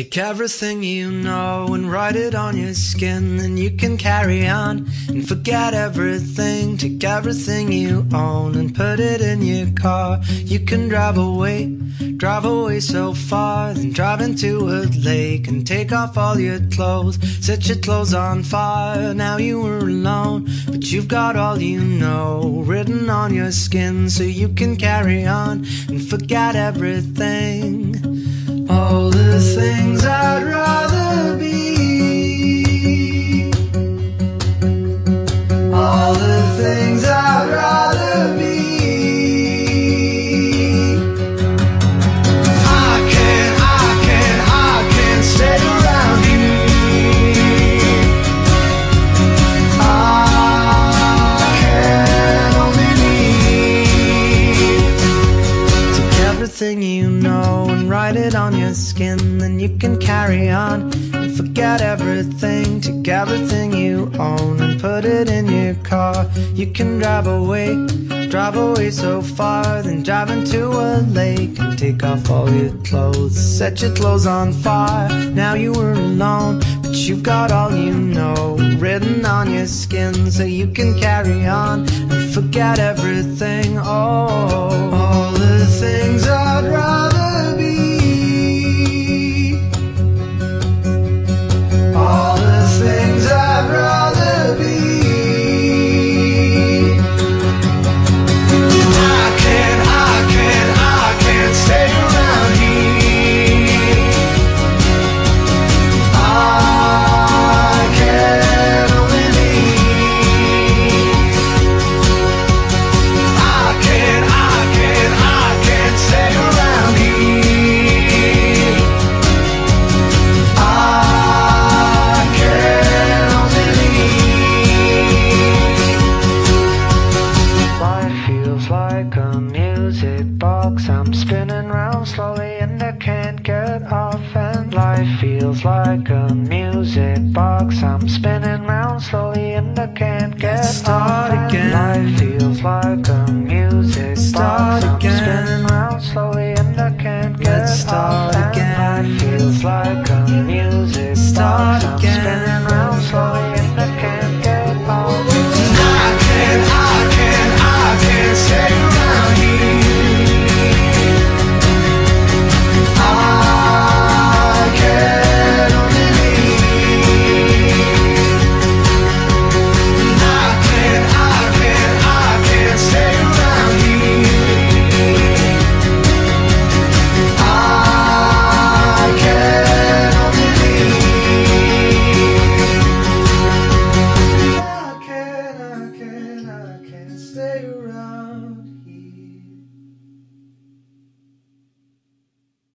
Take everything you know and write it on your skin, and you can carry on and forget everything. Take everything you own and put it in your car. You can drive away, drive away so far, then drive into a lake and take off all your clothes. Set your clothes on fire. Now you are alone, but you've got all you know written on your skin, so you can carry on and forget everything. All the things I'd rather be. All the things everything you know and write it on your skin. Then you can carry on and forget everything. Take everything you own and put it in your car. You can drive away, drive away so far. Then drive into a lake and take off all your clothes. Set your clothes on fire. Now you were alone, but you've got all you know written on your skin. So you can carry on and forget everything. Oh, like a music box. I'm spinning round slowly and I can't get off. And life feels like a music box. I'm spinning round slowly and I can't get start off. again. Life feels like a stay around.